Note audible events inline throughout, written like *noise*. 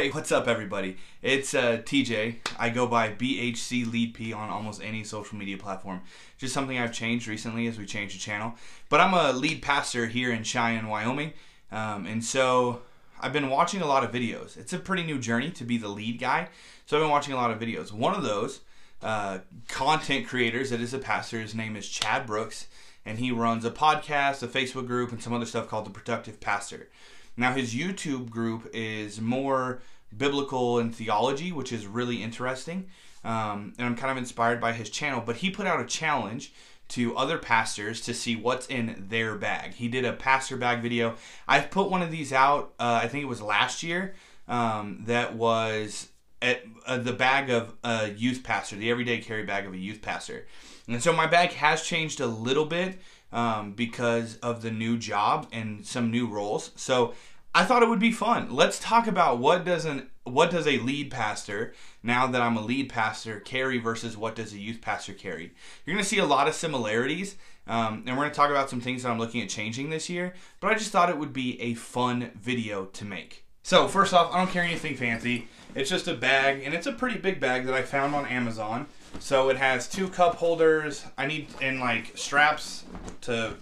Hey, what's up, everybody? It's uh, TJ. I go by BHC Lead P on almost any social media platform. Just something I've changed recently as we changed the channel. But I'm a lead pastor here in Cheyenne, Wyoming. Um, and so I've been watching a lot of videos. It's a pretty new journey to be the lead guy. So I've been watching a lot of videos. One of those uh, content creators that is a pastor, his name is Chad Brooks. And he runs a podcast, a Facebook group, and some other stuff called The Productive Pastor. Now, his YouTube group is more biblical and theology, which is really interesting. Um, and I'm kind of inspired by his channel. But he put out a challenge to other pastors to see what's in their bag. He did a pastor bag video. I've put one of these out, uh, I think it was last year, um, that was at uh, the bag of a youth pastor, the everyday carry bag of a youth pastor. And so my bag has changed a little bit um, because of the new job and some new roles. So I thought it would be fun. Let's talk about what does an what does a lead pastor now that I'm a lead pastor carry versus what does a youth pastor carry. You're going to see a lot of similarities, um, and we're to talk about some things that I'm looking at changing this year. But I just thought it would be a fun video to make. So first off, I don't carry anything fancy. It's just a bag, and it's a pretty big bag that I found on Amazon. So it has two cup holders. I need and like straps to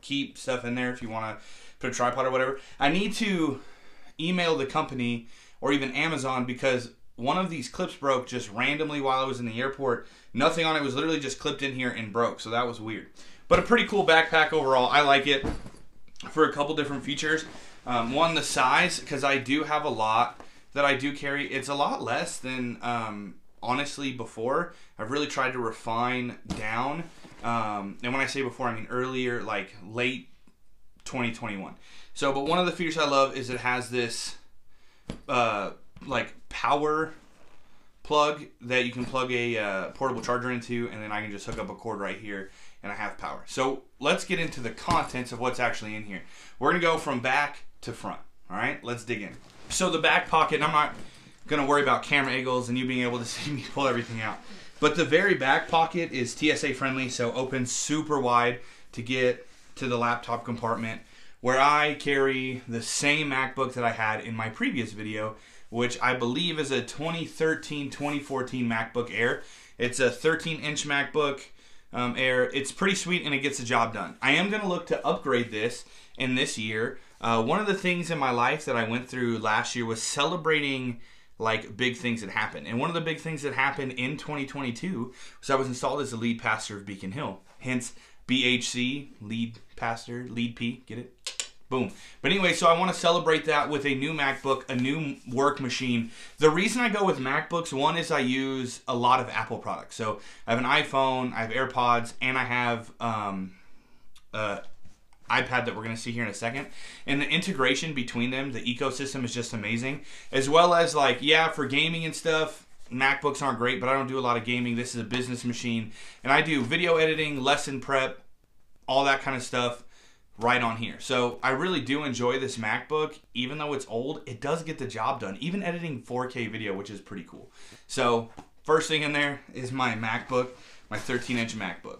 keep stuff in there if you want to put a tripod or whatever. I need to email the company or even Amazon because one of these clips broke just randomly while I was in the airport. Nothing on it was literally just clipped in here and broke, so that was weird. But a pretty cool backpack overall. I like it for a couple different features. Um, one, the size, because I do have a lot that I do carry. It's a lot less than um, honestly before. I've really tried to refine down. Um, and when I say before, I mean earlier, like late 2021. So, but one of the features I love is it has this uh, like power plug that you can plug a uh, portable charger into, and then I can just hook up a cord right here, and I have power. So let's get into the contents of what's actually in here. We're gonna go from back to front. All right, let's dig in. So the back pocket, I'm not gonna worry about camera angles and you being able to *laughs* see me pull everything out. But the very back pocket is TSA friendly, so open super wide to get to the laptop compartment where I carry the same MacBook that I had in my previous video, which I believe is a 2013-2014 MacBook Air. It's a 13-inch MacBook um, Air. It's pretty sweet and it gets the job done. I am going to look to upgrade this in this year. Uh, one of the things in my life that I went through last year was celebrating like big things that happened. And one of the big things that happened in 2022 was I was installed as the lead pastor of Beacon Hill. Hence BHC, lead pastor, lead P, get it? Boom. But anyway, so I want to celebrate that with a new MacBook, a new work machine. The reason I go with MacBooks, one is I use a lot of Apple products. So I have an iPhone, I have AirPods, and I have um, uh, iPad that we're going to see here in a second. And the integration between them, the ecosystem is just amazing. As well as like, yeah, for gaming and stuff, MacBooks aren't great, but I don't do a lot of gaming. This is a business machine. And I do video editing, lesson prep, all that kind of stuff right on here. So I really do enjoy this MacBook. Even though it's old, it does get the job done. Even editing 4K video, which is pretty cool. So first thing in there is my MacBook, my 13 inch MacBook.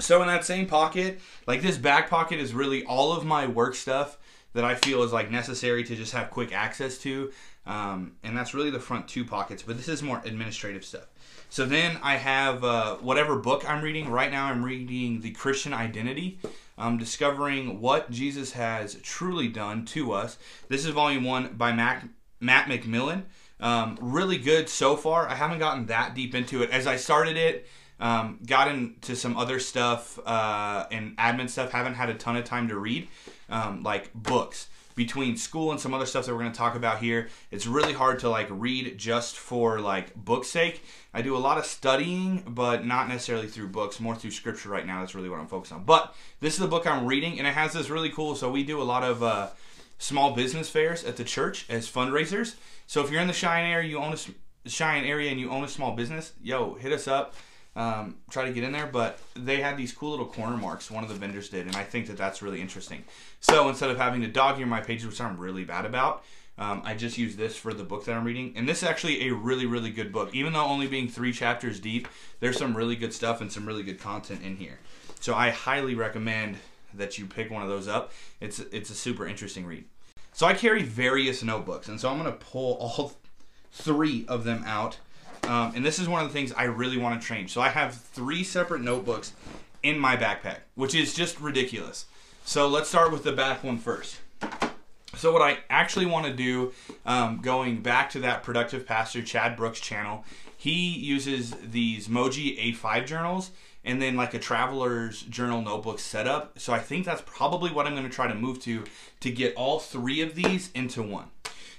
So in that same pocket, like this back pocket is really all of my work stuff that I feel is like necessary to just have quick access to. Um, and that's really the front two pockets, but this is more administrative stuff. So then I have uh, whatever book I'm reading. Right now I'm reading The Christian Identity. I'm discovering what Jesus has truly done to us. This is volume one by Mac, Matt McMillen. Um, really good so far. I haven't gotten that deep into it. As I started it, um, got into some other stuff uh, and admin stuff. Haven't had a ton of time to read, um, like books between school and some other stuff that we're going to talk about here. It's really hard to like read just for like book sake. I do a lot of studying, but not necessarily through books, more through scripture right now. That's really what I'm focused on. But this is the book I'm reading, and it has this really cool. So we do a lot of uh, small business fairs at the church as fundraisers. So if you're in the Cheyenne area, you own a Cheyenne area, and you own a small business, yo, hit us up um, try to get in there, but they had these cool little corner marks. One of the vendors did, and I think that that's really interesting. So instead of having to dog ear my pages, which I'm really bad about, um, I just use this for the book that I'm reading. And this is actually a really, really good book. Even though only being three chapters deep, there's some really good stuff and some really good content in here. So I highly recommend that you pick one of those up. It's it's a super interesting read. So I carry various notebooks, and so I'm gonna pull all *laughs* three of them out. Um, and this is one of the things I really want to change. So I have three separate notebooks in my backpack, which is just ridiculous. So let's start with the back one first. So what I actually want to do, um, going back to that productive pastor Chad Brooks channel, he uses these Muji A5 journals and then like a traveler's journal notebook setup. So I think that's probably what I'm going to try to move to to get all three of these into one.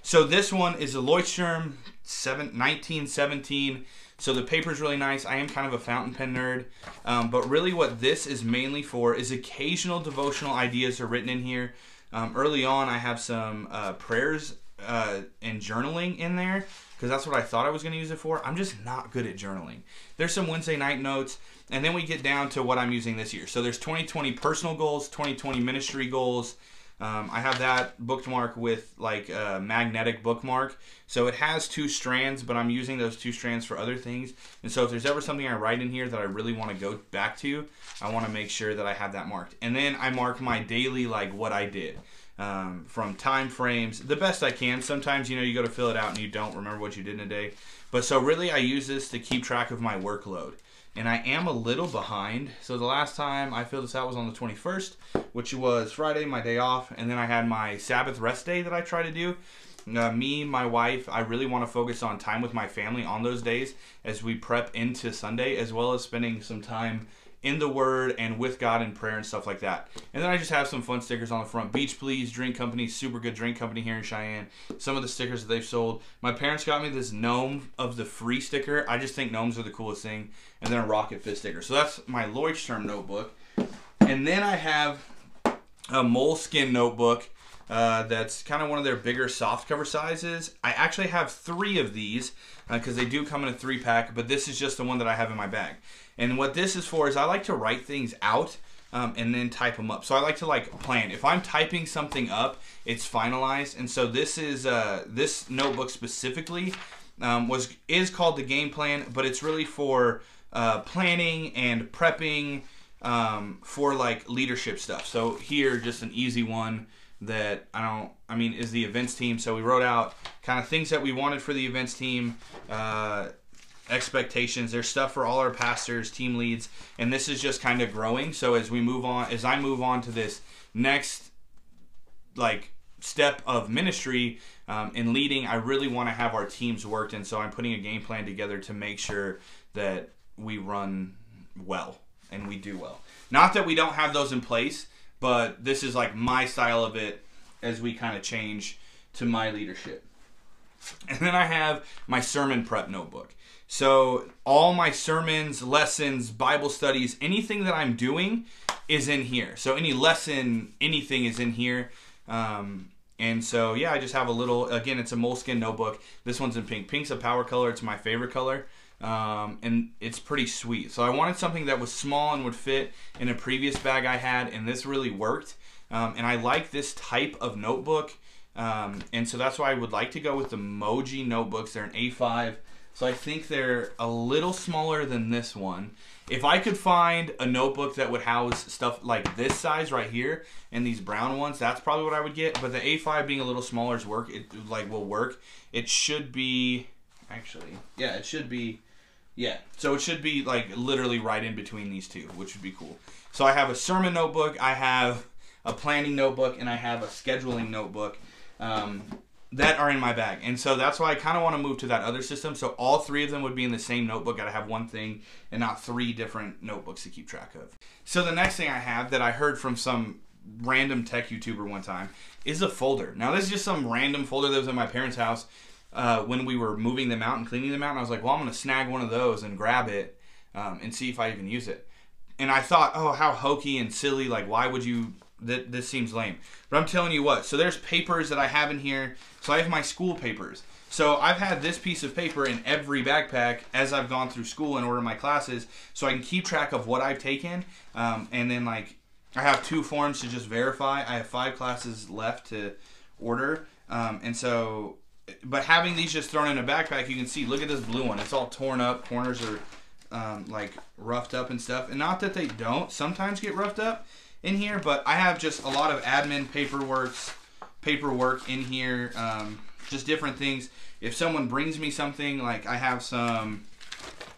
So this one is a Leuchtturm 7, 1917. So the paper is really nice. I am kind of a fountain pen nerd. Um, but really what this is mainly for is occasional devotional ideas are written in here. Um, early on, I have some uh, prayers uh, and journaling in there because that's what I thought I was going to use it for. I'm just not good at journaling. There's some Wednesday night notes, and then we get down to what I'm using this year. So there's 2020 personal goals, 2020 ministry goals, um, I have that bookmark with like a magnetic bookmark. So it has two strands, but I'm using those two strands for other things. And so if there's ever something I write in here that I really want to go back to, I want to make sure that I have that marked. And then I mark my daily, like what I did. Um, from time frames, the best I can. Sometimes, you know, you go to fill it out and you don't remember what you did in a day. But so really I use this to keep track of my workload and I am a little behind. So the last time I filled this out was on the 21st, which was Friday, my day off, and then I had my Sabbath rest day that I try to do. Uh, me, my wife, I really want to focus on time with my family on those days as we prep into Sunday, as well as spending some time in the Word and with God in prayer and stuff like that. And then I just have some fun stickers on the front. Beach Please Drink Company, super good drink company here in Cheyenne. Some of the stickers that they've sold. My parents got me this gnome of the free sticker. I just think gnomes are the coolest thing. And then a rocket fist sticker. So that's my Leuchtturm notebook. And then I have a Moleskine notebook. Uh, that's kind of one of their bigger soft cover sizes. I actually have three of these because uh, they do come in a three pack, but this is just the one that I have in my bag. And what this is for is I like to write things out um, and then type them up. So I like to like plan. If I'm typing something up, it's finalized. And so this is uh, this notebook specifically um, was is called the game plan, but it's really for uh, planning and prepping um, for like leadership stuff. So here, just an easy one that I don't. I mean, is the events team. So we wrote out kind of things that we wanted for the events team. Uh, expectations. There's stuff for all our pastors, team leads, and this is just kind of growing. So as we move on, as I move on to this next like step of ministry um, in leading, I really want to have our teams worked, and so I'm putting a game plan together to make sure that we run well and we do well. Not that we don't have those in place, but this is like my style of it as we kind of change to my leadership. And then I have my sermon prep notebook. So all my sermons, lessons, Bible studies, anything that I'm doing is in here. So any lesson, anything is in here. Um, and so yeah, I just have a little. Again, it's a Moleskine notebook. This one's in pink. Pink's a power color. It's my favorite color. Um, and it's pretty sweet. So I wanted something that was small and would fit in a previous bag I had, and this really worked. Um, and I like this type of notebook, um, and so that's why I would like to go with the Muji notebooks. They're an A5. So I think they're a little smaller than this one. If I could find a notebook that would house stuff like this size right here and these brown ones, that's probably what I would get. But the A5 being a little smaller is work. It like will work. It should be actually, yeah, it should be, yeah. So it should be like literally right in between these two, which would be cool. So I have a sermon notebook, I have a planning notebook, and I have a scheduling notebook. Um, that are in my bag. And so that's why I kind of want to move to that other system. So all three of them would be in the same notebook. To have one thing and not three different notebooks to keep track of. So the next thing I have that I heard from some random tech YouTuber one time is a folder. Now this is just some random folder that was in my parents' house uh, when we were moving them out and cleaning them out. And I was like, well, I'm going to snag one of those and grab it um, and see if I even use it. And I thought, oh, how hokey and silly. Like, why would you that this seems lame. But I'm telling you what. So there's papers that I have in here. So I have my school papers. So I've had this piece of paper in every backpack as I've gone through school and order my classes, so I can keep track of what I've taken. Um, and then like I have two forms to just verify. I have five classes left to order, um, and so. But having these just thrown in a backpack, you can see. Look at this blue one. It's all torn up. Corners are um, like roughed up and stuff. And not that they don't sometimes get roughed up in here, but I have just a lot of admin paperwork paperwork in here, um, just different things. If someone brings me something, like I have some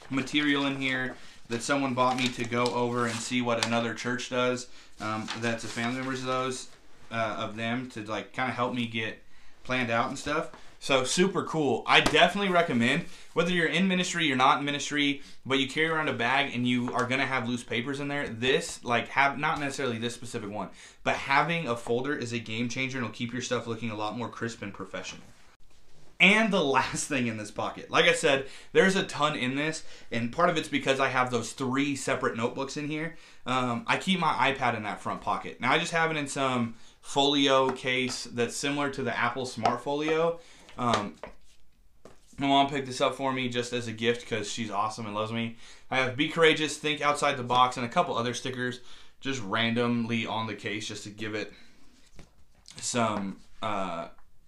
material in here that someone bought me to go over and see what another church does. Um, that's a family members of those uh, of them to like kind of help me get planned out and stuff. So super cool. I definitely recommend whether you're in ministry, you're not in ministry, but you carry around a bag and you are gonna have loose papers in there. This like have not necessarily this specific one, but having a folder is a game changer and will keep your stuff looking a lot more crisp and professional. And the *laughs* last thing in this pocket, like I said, there's a ton in this, and part of it's because I have those three separate notebooks in here. Um, I keep my iPad in that front pocket. Now I just have it in some folio case that's similar to the Apple Smart Folio. Um, my mom picked this up for me just as a gift because she's awesome and loves me. I have Be Courageous, Think Outside the Box, and a couple other stickers just randomly on the case just to give it some uh,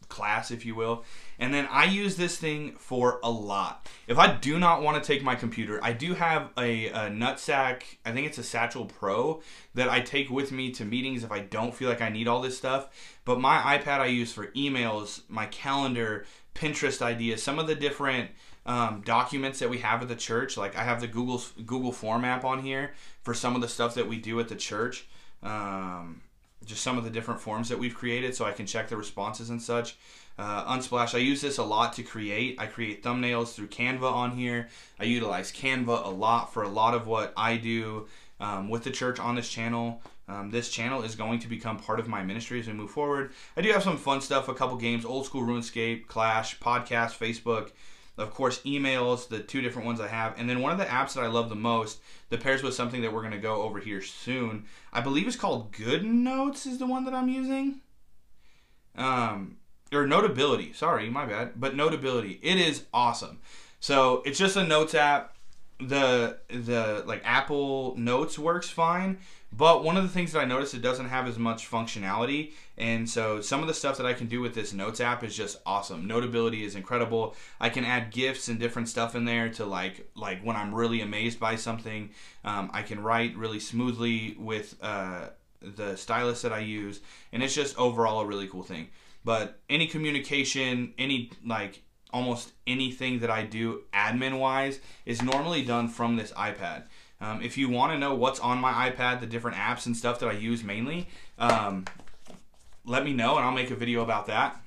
class, if you will. And then I use this thing for a lot. If I do not want to take my computer, I do have a, a nutsack, I think it's a Satchel Pro, that I take with me to meetings if I don't feel like I need all this stuff. But my iPad I use for emails, my calendar, Pinterest ideas, some of the different um, documents that we have at the church. Like I have the Google Google Form app on here for some of the stuff that we do at the church. Um, just some of the different forms that we've created so I can check the responses and such. Uh, Unsplash, I use this a lot to create. I create thumbnails through Canva on here. I utilize Canva a lot for a lot of what I do um, with the church on this channel. Um, this channel is going to become part of my ministry as we move forward. I do have some fun stuff, a couple games, old school RuneScape, Clash, podcast, Facebook, of course, emails, the two different ones I have. And then one of the apps that I love the most that pairs with something that we're going to go over here soon, I believe is called Good Notes is the one that I'm using. Um, or Notability, sorry, my bad. But Notability, it is awesome. So it's just a notes app. The the like Apple Notes works fine, but one of the things that I noticed, it doesn't have as much functionality. And so some of the stuff that I can do with this Notes app is just awesome. Notability is incredible. I can add GIFs and different stuff in there to like, like when I'm really amazed by something, um, I can write really smoothly with uh, the stylus that I use. And it's just overall a really cool thing. But any communication, any like almost anything that I do admin wise is normally done from this iPad. Um, if you want to know what's on my iPad, the different apps and stuff that I use mainly, um, let me know and I'll make a video about that.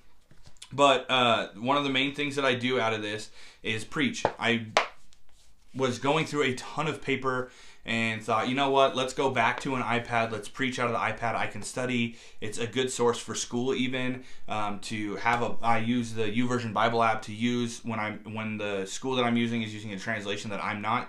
But uh, one of the main things that I do out of this is preach. I was going through a ton of paper and thought, you know what, let's go back to an iPad. Let's preach out of the iPad. I can study. It's a good source for school even um, to have a. I use the YouVersion Bible app to use when I'm when the school that I'm using is using a translation that I'm not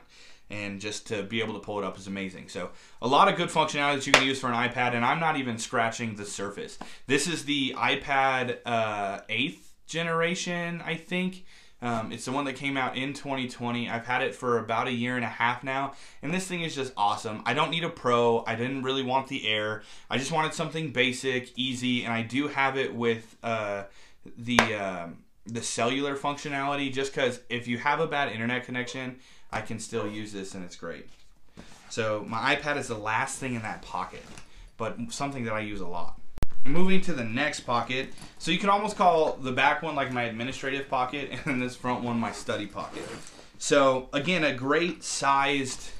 and just to be able to pull it up is amazing. So a lot of good functionality that you can use for an iPad, and I'm not even scratching the surface. This is the iPad uh, 8th generation, I think. Um, it's the one that came out in 2020. I've had it for about a year and a half now, and this thing is just awesome. I don't need a Pro. I didn't really want the Air. I just wanted something basic, easy, and I do have it with uh, the uh, the cellular functionality. Just because if you have a bad internet connection, I can still use this and it's great. So my iPad is the last thing in that pocket, but something that I use a lot. Moving to the next pocket, so you can almost call the back one like my administrative pocket *laughs* and this front one my study pocket. So again, a great sized,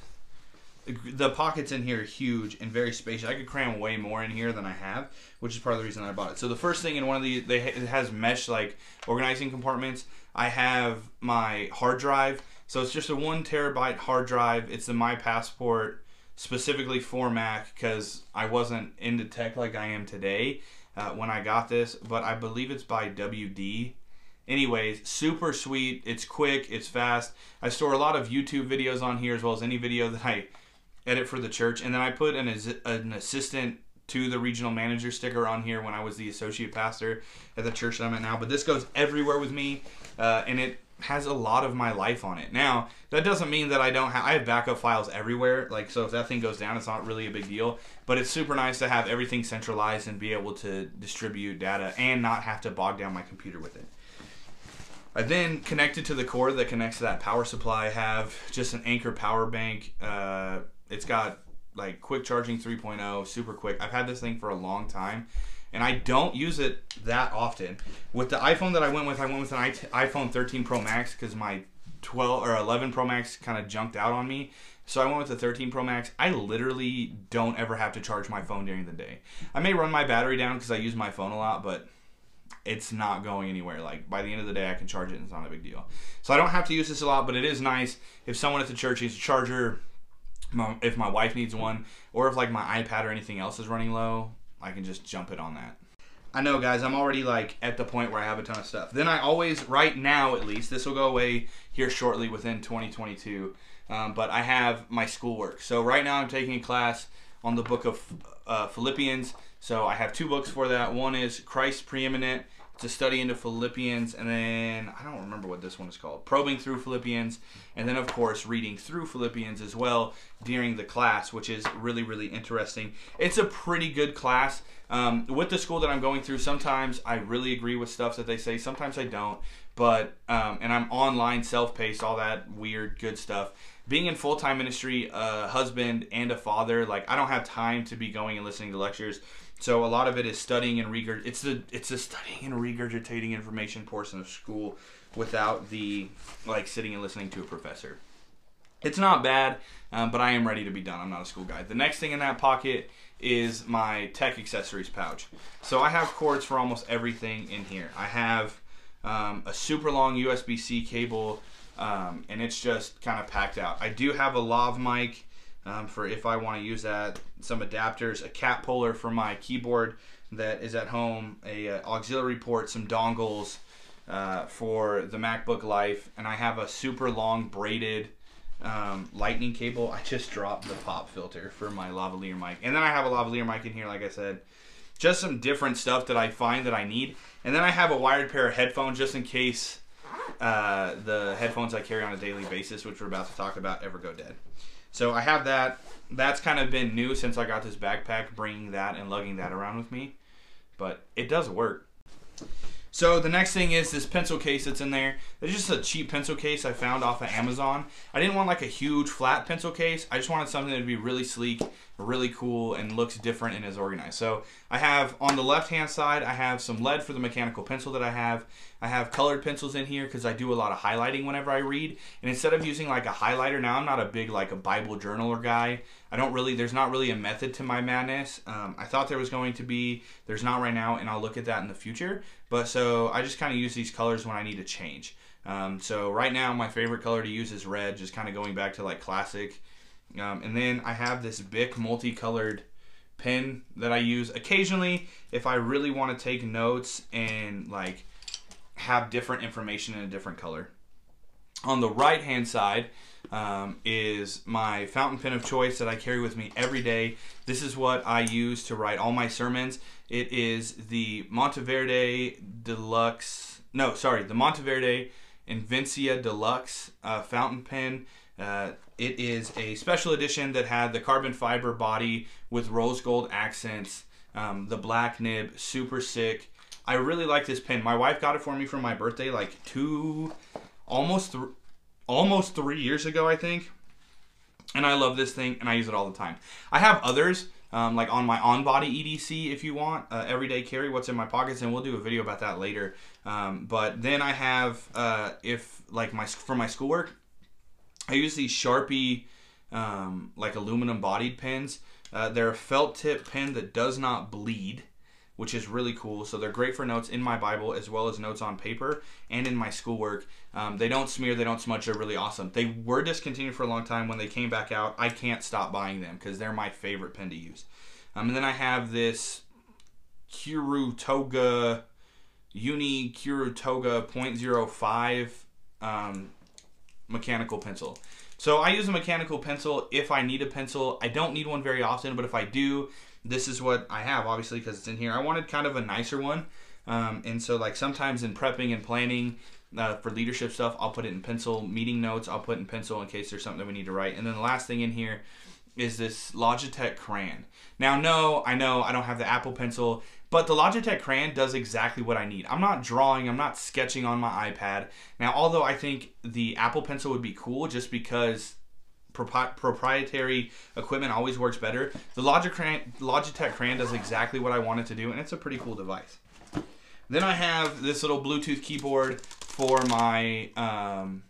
the pockets in here are huge and very spacious. I could cram way more in here than I have, which is part of the reason I bought it. So the first thing in one of the, they, it has mesh like organizing compartments. I have my hard drive so it's just a one terabyte hard drive. It's the My Passport specifically for Mac because I wasn't into tech like I am today uh, when I got this, but I believe it's by WD. Anyways, super sweet. It's quick. It's fast. I store a lot of YouTube videos on here as well as any video that I edit for the church. And then I put an, an assistant to the regional manager sticker on here when I was the associate pastor at the church that I'm at now. But this goes everywhere with me, uh, and it has a lot of my life on it. Now, that doesn't mean that I don't have I have backup files everywhere. Like so if that thing goes down, it's not really a big deal, but it's super nice to have everything centralized and be able to distribute data and not have to bog down my computer with it. I then connected to the cord that connects to that power supply. I have just an Anker power bank. Uh, it's got like quick charging 3.0, super quick. I've had this thing for a long time, and I don't use it that often. With the iPhone that I went with, I went with an iPhone 13 Pro Max because my 12 or 11 Pro Max kind of junked out on me. So I went with the 13 Pro Max. I literally don't ever have to charge my phone during the day. I may run my battery down because I use my phone a lot, but it's not going anywhere. Like by the end of the day, I can charge it and it's not a big deal. So I don't have to use this a lot, but it is nice if someone at the church needs a charger, if my wife needs one, or if like my iPad or anything else is running low, I can just jump it on that. I know, guys, I'm already like at the point where I have a ton of stuff. Then I always, right now at least, this will go away here shortly within 2022. Um, but I have my schoolwork. So right now I'm taking a class on the book of uh, Philippians. So I have two books for that. One is Christ Preeminent. A study into Philippians, and then I don't remember what this one is called. Probing through Philippians, and then of course reading through Philippians as well during the class, which is really really interesting. It's a pretty good class. Um, with the school that I'm going through, sometimes I really agree with stuff that they say. Sometimes I don't. But um, and I'm online, self-paced, all that weird good stuff being in full time ministry, a husband and a father, like I don't have time to be going and listening to lectures. So a lot of it is studying and regurg. It's the it's the studying and regurgitating information portion of school without the like sitting and listening to a professor. It's not bad, um, but I am ready to be done. I'm not a school guy. The next thing in that pocket is my tech accessories pouch. So I have cords for almost everything in here. I have um, a super long USB-C cable um, and it's just kind of packed out. I do have a lav mic um, for if I want to use that, some adapters, a cat puller for my keyboard that is at home, a uh, auxiliary port, some dongles uh, for the MacBook Life, and I have a super long braided um, lightning cable. I just dropped the pop filter for my lavalier mic, and then I have a lavalier mic in here, like I said. Just some different stuff that I find that I need, and then I have a wired pair of headphones just in case uh, the headphones I carry on a daily basis, which we're about to talk about, ever go dead. So I have that. That's kind of been new since I got this backpack, bringing that and lugging that around with me. But it does work. So the next thing is this pencil case that's in there. It's just a cheap pencil case I found off of Amazon. I didn't want like a huge flat pencil case. I just wanted something that would be really sleek, really cool, and looks different and is organized. So I have on the left hand side, I have some lead for the mechanical pencil that I have. I have colored pencils in here because I do a lot of highlighting whenever I read. And instead of using like a highlighter, now I'm not a big like a Bible journaler guy. I don't really, there's not really a method to my madness. Um, I thought there was going to be, there's not right now, and I'll look at that in the future. But so I just kind of use these colors when I need to change. Um, so right now my favorite color to use is red, just kind of going back to like classic. Um, and then I have this Bic multicolored pen that I use occasionally if I really want to take notes and like have different information in a different color. On the right hand side um, is my fountain pen of choice that I carry with me every day. This is what I use to write all my sermons. It is the Monteverde Deluxe, no, sorry, the Monteverde Invencia Deluxe uh, fountain pen. Uh, it is a special edition that had the carbon fiber body with rose gold accents, um, the black nib, super sick. I really like this pen. My wife got it for me for my birthday like two, almost, th- almost three years ago, I think. And I love this thing, and I use it all the time. I have others, um, like on my on-body EDC, if you want, uh, everyday carry, what's in my pockets, and we'll do a video about that later. Um, but then I have, uh, if like my for my schoolwork, I use these Sharpie, um, like aluminum bodied pens. Uh, they're a felt tip pen that does not bleed which is really cool. So they're great for notes in my Bible as well as notes on paper and in my schoolwork. Um, they don't smear, they don't smudge. They're really awesome. They were discontinued for a long time. When they came back out, I can't stop buying them because they're my favorite pen to use. Um, and then I have this Kurutoga Uni Kurutoga 0.05 um, mechanical pencil. So I use a mechanical pencil if I need a pencil. I don't need one very often, but if I do, this is what I have, obviously, because it's in here. I wanted kind of a nicer one. Um, and so, like, sometimes in prepping and planning uh, for leadership stuff, I'll put it in pencil. Meeting notes, I'll put in pencil in case there's something that we need to write. And then the last thing in here is this Logitech crayon. Now, no, I know I don't have the Apple Pencil, but the Logitech crayon does exactly what I need. I'm not drawing, I'm not sketching on my iPad. Now, although I think the Apple Pencil would be cool just because propri- proprietary equipment always works better. The Logitech, Logitech Crayon does exactly what I want it to do, and it's a pretty cool device. Then I have this little Bluetooth keyboard for my um,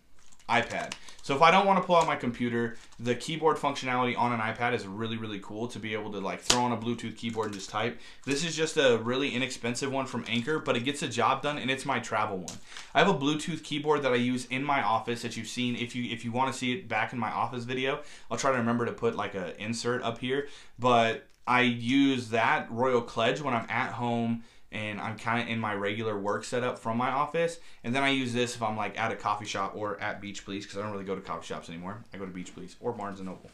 iPad. So if I don't want to pull out my computer, the keyboard functionality on an iPad is really, really cool to be able to like throw on a Bluetooth keyboard and just type. This is just a really inexpensive one from Anker, but it gets a job done and it's my travel one. I have a Bluetooth keyboard that I use in my office that you've seen. If you if you want to see it back in my office video, I'll try to remember to put like a insert up here. But I use that Royal Kludge when I'm at home and I'm kind of in my regular work setup from my office. And then I use this if I'm like at a coffee shop or at Beach Please because I don't really go to coffee shops anymore. I go to Beach Please or Barnes and Noble.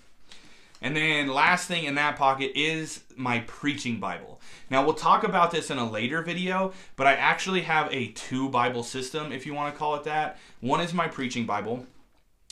And then last thing in that pocket is my preaching Bible. Now we'll talk about this in a later video, but I actually have a two Bible system, if you want to call it that. One is my preaching Bible.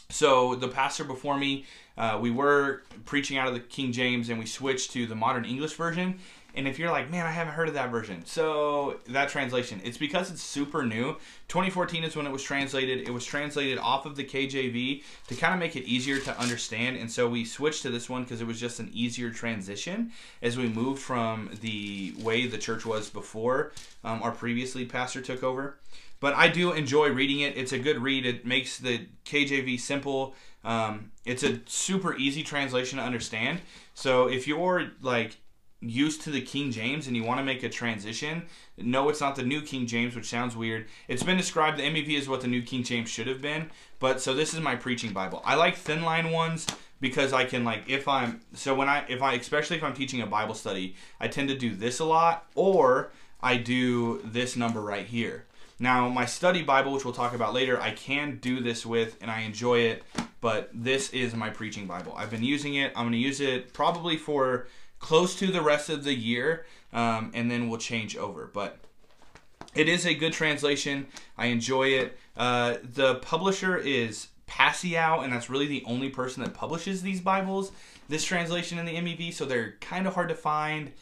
So the pastor before me, uh, we were preaching out of the King James and we switched to the modern English version. And if you're like, man, I haven't heard of that version. So that translation, it's because it's super new. 2014 is when it was translated. It was translated off of the KJV to kind of make it easier to understand. And so we switched to this one because it was just an easier transition as we moved from the way the church was before um, our previous lead pastor took over. But I do enjoy reading it. It's a good read. It makes the KJV simple. Um, it's a super easy translation to understand. So if you're like used to the King James and you want to make a transition, no, it's not the new King James, which sounds weird. It's been described, the MEV is what the new King James should have been, but so this is my preaching Bible. I like thin line ones because I can like if I'm so when I if I especially if I'm teaching a Bible study, I tend to do this a lot or I do this number right here. Now, my study Bible, which we'll talk about later, I can do this with and I enjoy it, but this is my preaching Bible. I've been using it. I'm going to use it probably for close to the rest of the year, um, and then we'll change over. But it is a good translation. I enjoy it. Uh, the publisher is Passio, and that's really the only person that publishes these Bibles. This translation in the MEV, so they're kind of hard to find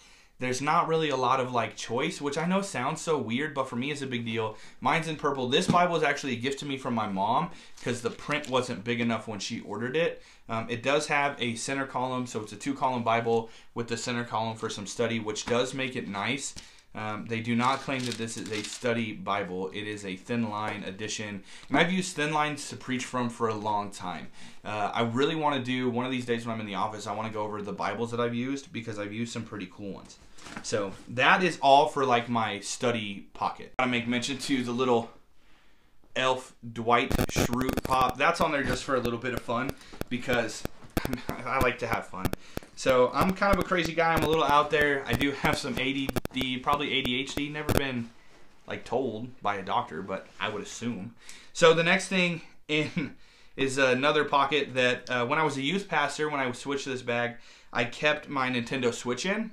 there's not really a lot of like choice, which I know sounds so weird, but for me it's a big deal. Mine's in purple. This Bible is actually a gift to me from my mom because the print wasn't big enough when she ordered it. Um, it does have a center column, so it's a two column Bible with the center column for some study, which does make it nice. Um, they do not claim that this is a study Bible. It is a thin line edition. And I've used thin lines to preach from for a long time. Uh, I really want to do, one of these days when I'm in the office, I want to go over the Bibles that I've used because I've used some pretty cool ones. So that is all for like my study pocket. I make mention to the little elf Dwight Schrute pop. That's on there just for a little bit of fun because *laughs* I like to have fun. So I'm kind of a crazy guy. I'm a little out there. I do have some ADD, probably ADHD. Never been like told by a doctor, but I would assume. So the next thing in *laughs* is another pocket that uh, when I was a youth pastor, when I switched this bag, I kept my Nintendo Switch in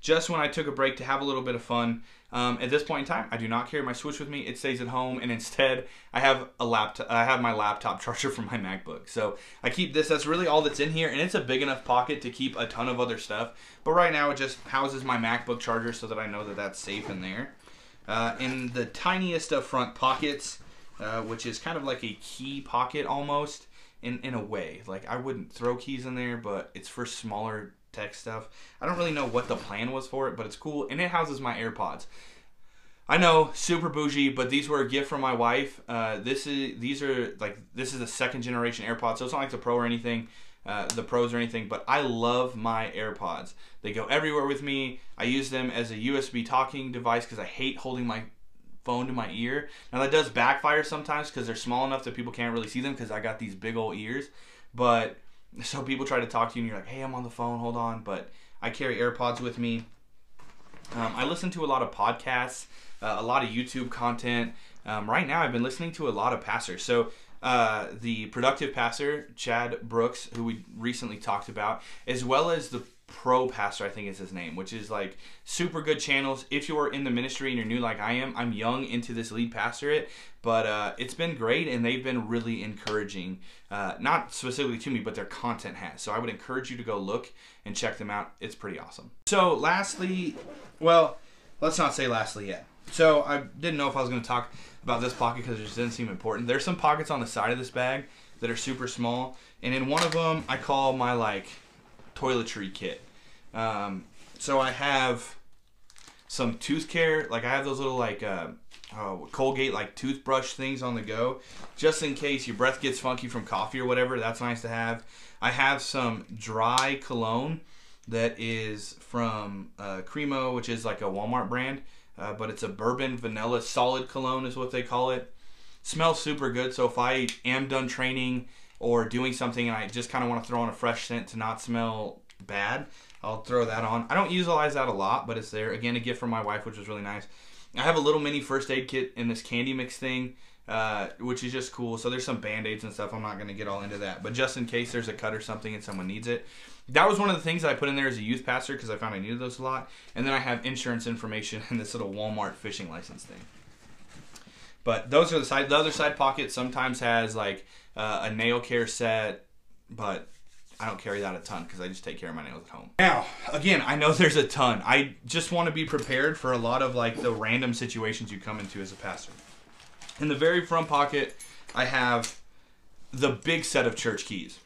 just when I took a break to have a little bit of fun. Um, at this point in time, I do not carry my Switch with me. It stays at home, and instead, I have a laptop. I have my laptop *laughs* charger for my MacBook. So I keep this. That's really all that's in here, and it's a big enough pocket to keep a ton of other stuff. But right now, it just houses my MacBook charger so that I know that that's safe in there. Uh, in the tiniest of front pockets, uh, which is kind of like a key pocket almost in in a way. Like I wouldn't throw keys in there, but it's for smaller tech stuff. I don't really know what the plan was for it, but it's cool. And it houses my AirPods. I know, super bougie, but these were a gift from my wife. Uh, this is these are like this is a second generation AirPods, so it's not like the Pro or anything, uh, the Pros or anything. But I love my AirPods. They go everywhere with me. I use them as a USB talking device because I hate holding my phone to my ear. Now that does backfire sometimes because they're small enough that people can't really see them because I got these big old ears. But so people try to talk to you and you're like, hey, I'm on the phone, hold on. But I carry AirPods with me. Um, I listen to a lot of podcasts, uh, a lot of YouTube content. Um, right now, I've been listening to a lot of pastors. So uh, the productive pastor Chad Brooks, who we recently talked about, as well as the Pro Pastor, I think is his name, which is like super good channels. If you're in the ministry and you're new like I am, I'm young into this lead pastorate, but uh, it's been great and they've been really encouraging. Uh, not specifically to me, but their content has. So I would encourage you to go look and check them out. It's pretty awesome. So, lastly, well, let's not say lastly yet. So I didn't know if I was going to talk about this pocket because it just didn't seem important. There's some pockets on the side of this bag that are super small. And in one of them, I call my like toiletry kit. Um, so I have some tooth care, like I have those little like uh, oh, Colgate like toothbrush things on the go, just in case your breath gets funky from coffee or whatever. That's nice to have. I have some dry cologne that is from uh, Cremo, which is like a Walmart brand, uh, but it's a bourbon vanilla solid cologne is what they call it. Smells super good. So if I am done training or doing something and I just kind of want to throw on a fresh scent to not smell bad, I'll throw that on. I don't utilize that a lot, but it's there. Again, a gift from my wife, which was really nice. I have a little mini first aid kit in this candy mix thing, uh, which is just cool. So there's some band-aids and stuff. I'm not going to get all into that. But just in case there's a cut or something and someone needs it. That was one of the things that I put in there as a youth pastor because I found I needed those a lot. And then I have insurance information *laughs* and this little Walmart fishing license thing. But those are the side. The other side pocket sometimes has like uh, a nail care set, but I don't carry that a ton because I just take care of my nails at home. Now, again, I know *laughs* there's a ton. I just want to be prepared for a lot of like the random situations you come into as a pastor. In the very front pocket, I have the big set of church keys.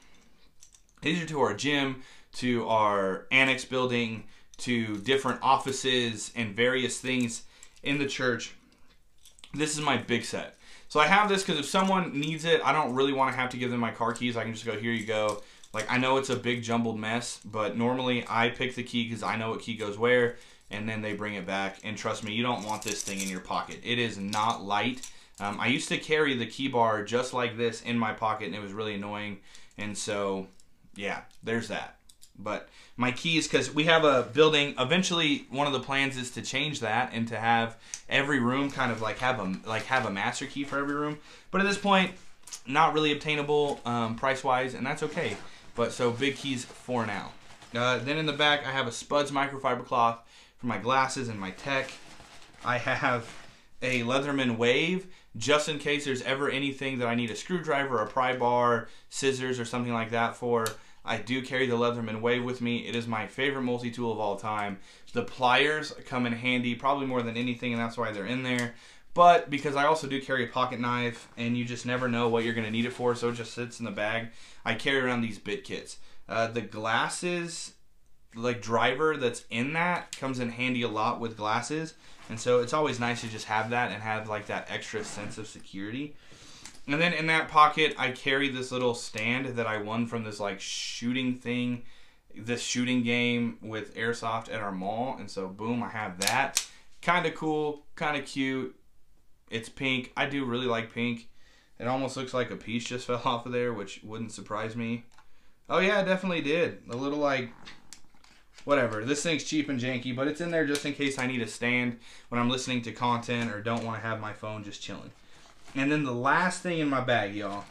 These are to our gym, to our annex building, to different offices and various things in the church. This is my big set. So I have this because if someone needs it, I don't really want to have to give them my car keys. I can just go, here you go. Like I know it's a big jumbled mess, but normally I pick the key because I know what key goes where, and then they bring it back. And trust me, you don't want this thing in your pocket. It is not light. Um, I used to carry the key bar just like this in my pocket, and it was really annoying. And so, yeah, there's that. But my keys, because we have a building. Eventually, one of the plans is to change that and to have every room kind of like have a like have a master key for every room. But at this point, not really obtainable um, price wise, and that's okay. But so big keys for now. Uh, then in the back, I have a Spudz microfiber cloth for my glasses and my tech. I have a Leatherman Wave just in case there's ever anything that I need a screwdriver, a pry bar, scissors, or something like that for. I do carry the Leatherman Wave with me. It is my favorite multi-tool of all time. The pliers come in handy probably more than anything, and that's why they're in there. But because I also do carry a pocket knife, and you just never know what you're going to need it for, so it just sits in the bag, I carry around these bit kits. Uh, the glasses, like driver that's in that, comes in handy a lot with glasses, and so it's always nice to just have that and have like that extra sense of security. And then in that pocket, I carry this little stand that I won from this like shooting thing, this shooting game with airsoft at our mall, and so boom, I have that. Kind of cool, kind of cute it's pink. I do really like pink. It almost looks like a piece just *laughs* fell off of there, which wouldn't surprise me. Oh yeah, it definitely did. A little like, whatever. This thing's cheap and janky, but it's in there just in case I need a stand when I'm listening to content or don't want to have my phone just chilling. And then the last thing in my bag, y'all.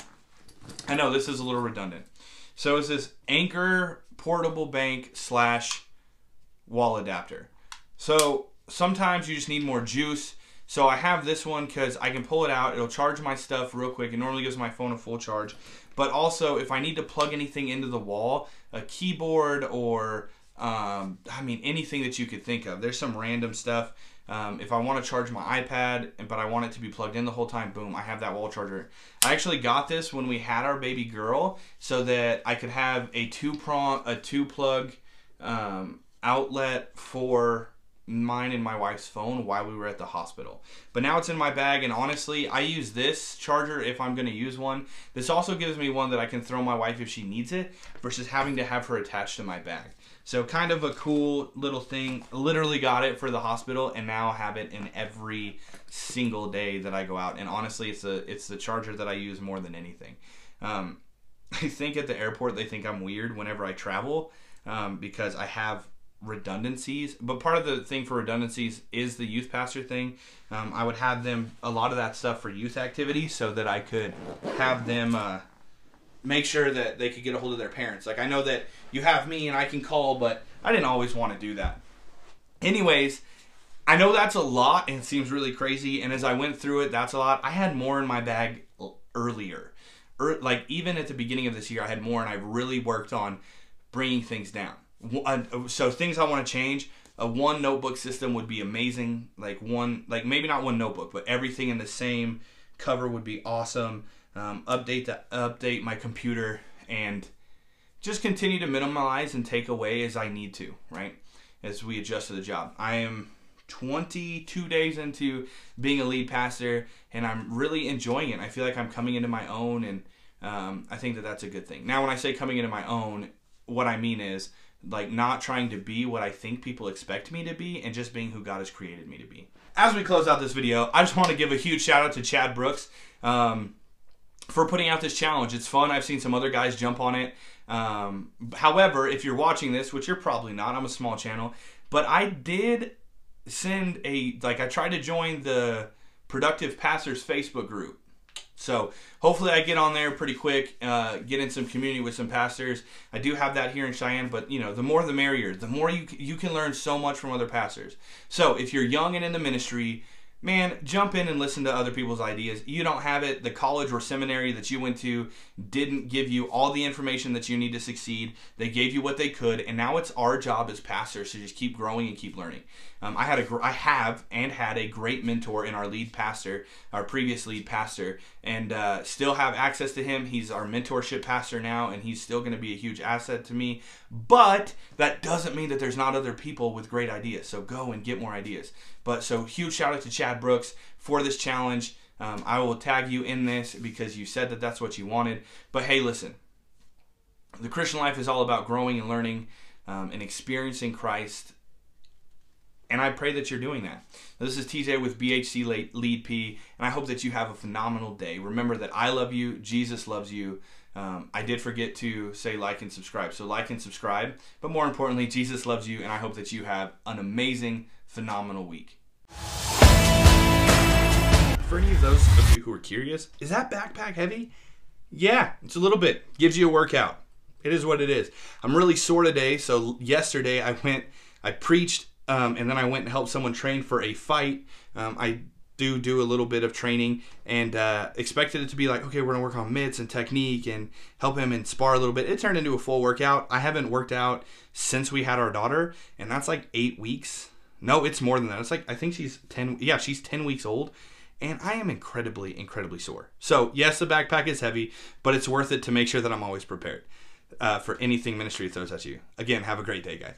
I know this is a little redundant. So it's this Anker portable bank slash wall adapter. So sometimes you just need more juice so I have this one because I can pull it out. It'll charge my stuff real quick. It normally gives my phone a full charge. But also, if I need to plug anything into the wall, a keyboard or, um, I mean, anything that you could think of. There's some random stuff. Um, if I want to charge my iPad, but I want it to be plugged in the whole time, boom, I have that wall charger. I actually got this when we had our baby girl so that I could have a two prong, a two plug um, outlet for mine and my wife's phone while we were at the hospital. But now it's in my bag, and honestly, I use this charger if I'm going to use one. This also gives me one that I can throw my wife if she needs it, versus having to have her attached to my bag. So kind of a cool little thing. Literally got it for the hospital, and now have it in every single day that I go out. And honestly, it's a it's the charger that I use more than anything. Um, *laughs* I think at the airport they think I'm weird whenever I travel um, because I have redundancies. But part of the thing for redundancies is the youth pastor thing. Um, I would have them a lot of that stuff for youth activities so that I could have them uh, make sure that they could get a hold of their parents. Like I know that you have me and I can call, but I didn't always want to do that. Anyways, I know that's a lot and seems really crazy. And as I went through it, that's a lot. I had more in my bag earlier. Er, like even at the beginning of this year, I had more, and I've really worked on bringing things down so things I want to change. A one notebook system would be amazing. Like one, like maybe not one notebook, but everything in the same cover would be awesome. Um, update the update my computer, and just continue to minimize and take away as I need to, right? As we adjust to the job. I am 22 days into being a lead pastor, and I'm really enjoying it. I feel like I'm coming into my own, and um, I think that that's a good thing. Now, when I say coming into my own, what I mean is like not trying to be what I think people expect me to be, and just being who God has created me to be. As we close out this video, I just want to give a huge shout out to Chad Brooks. Um, for putting out this challenge. It's fun. I've seen some other guys jump on it. Um, however, if you're watching this, which you're probably not, I'm a small channel, but I did send a like I tried to join the Productive Pastors Facebook group. So hopefully I get on there pretty quick, uh, get in some community with some pastors. I do have that here in Cheyenne, but you know, the more the merrier. The more you you can learn so much from other pastors. So if you're young and in the ministry, man, jump in and listen to other people's ideas. You don't have it. The college or seminary that you went to didn't give you all the information that you need to succeed. They gave you what they could, and now it's our job as pastors to just keep growing and keep learning. Um, I had a, I have and had a great mentor in our lead pastor, our previous lead pastor, and uh, still have access to him. He's our mentorship pastor now, and he's still going to be a huge asset to me. But that doesn't mean that there's not other people with great ideas. So go and get more ideas. But so huge shout out to Chad Brooks for this challenge. Um, I will tag you in this because you said that that's what you wanted. But hey, listen, the Christian life is all about growing and learning um, and experiencing Christ. And I pray that you're doing that. This is TJ with BHC Lead P, and I hope that you have a phenomenal day. Remember that I love you, Jesus loves you. Um, I did forget to say like and subscribe. So, like and subscribe. But more importantly, Jesus loves you, and I hope that you have an amazing, phenomenal week. For any of those of you who are curious, is that backpack heavy? Yeah, it's a little bit. Gives you a workout. It is what it is. I'm really sore today, so yesterday I went, I preached, um, and then I went and helped someone train for a fight. Um, I do do a little bit of training and uh, expected it to be like, okay, we're gonna work on mitts and technique and help him and spar a little bit. It turned into a full workout. I haven't worked out since we had our daughter, and that's like eight weeks. No, it's more than that. It's like I think she's ten. Yeah, she's ten weeks old, and I am incredibly, incredibly sore. So, yes, the backpack is heavy, but it's worth it to make sure that I'm always prepared uh, for anything ministry throws at you. Again, have a great day, guys.